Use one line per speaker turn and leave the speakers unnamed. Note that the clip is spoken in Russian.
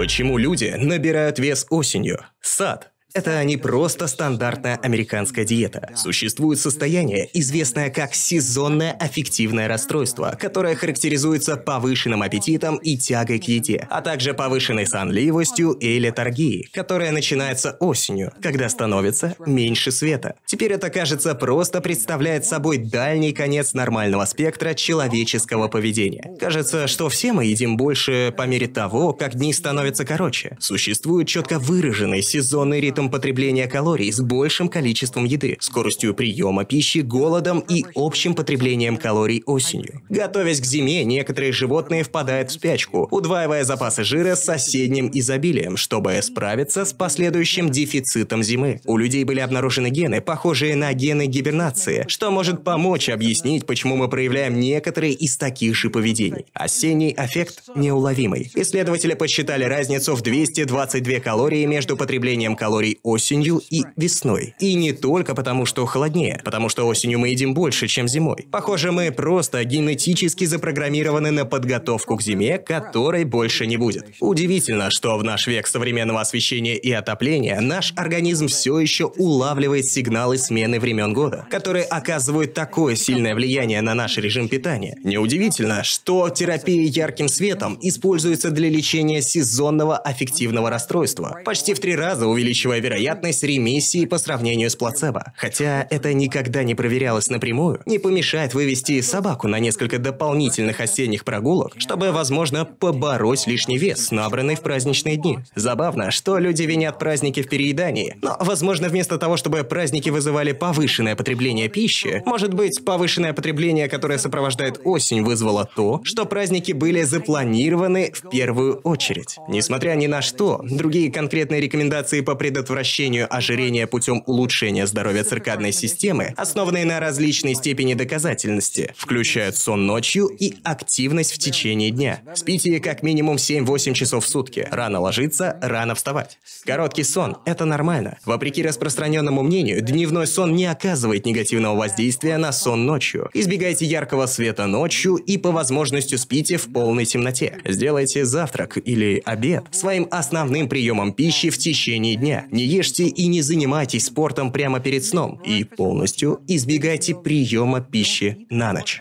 Почему люди набирают вес осенью? Сад. Это не просто стандартная американская диета. Существует состояние, известное как сезонное аффективное расстройство, которое характеризуется повышенным аппетитом и тягой к еде, а также повышенной сонливостью и летаргией, которая начинается осенью, когда становится меньше света. Теперь это, кажется, просто представляет собой дальний конец нормального спектра человеческого поведения. Кажется, что все мы едим больше по мере того, как дни становятся короче. Существует четко выраженный сезонный ритм потребления калорий с большим количеством еды, скоростью приема пищи, голодом и общим потреблением калорий осенью. Готовясь к зиме, некоторые животные впадают в спячку, удваивая запасы жира с соседним изобилием, чтобы справиться с последующим дефицитом зимы. У людей были обнаружены гены, похожие на гены гибернации, что может помочь объяснить, почему мы проявляем некоторые из таких же поведений. Осенний эффект неуловимый. Исследователи посчитали разницу в 222 калории между потреблением калорий осенью и весной. И не только потому, что холоднее, потому что осенью мы едим больше, чем зимой. Похоже, мы просто генетически запрограммированы на подготовку к зиме, которой больше не будет. Удивительно, что в наш век современного освещения и отопления наш организм все еще улавливает сигналы смены времен года, которые оказывают такое сильное влияние на наш режим питания. Неудивительно, что терапия ярким светом используется для лечения сезонного аффективного расстройства, почти в три раза увеличивая вероятность ремиссии по сравнению с плацебо. Хотя это никогда не проверялось напрямую, не помешает вывести собаку на несколько дополнительных осенних прогулок, чтобы, возможно, побороть лишний вес, набранный в праздничные дни. Забавно, что люди винят праздники в переедании, но, возможно, вместо того, чтобы праздники вызывали повышенное потребление пищи, может быть, повышенное потребление, которое сопровождает осень, вызвало то, что праздники были запланированы в первую очередь. Несмотря ни на что, другие конкретные рекомендации по предотвращению предотвращению ожирения путем улучшения здоровья циркадной системы, основанные на различной степени доказательности, включают сон ночью и активность в течение дня. Спите как минимум 7-8 часов в сутки. Рано ложиться, рано вставать. Короткий сон – это нормально. Вопреки распространенному мнению, дневной сон не оказывает негативного воздействия на сон ночью. Избегайте яркого света ночью и по возможности спите в полной темноте. Сделайте завтрак или обед своим основным приемом пищи в течение дня. Не ешьте и не занимайтесь спортом прямо перед сном. И полностью избегайте приема пищи на ночь.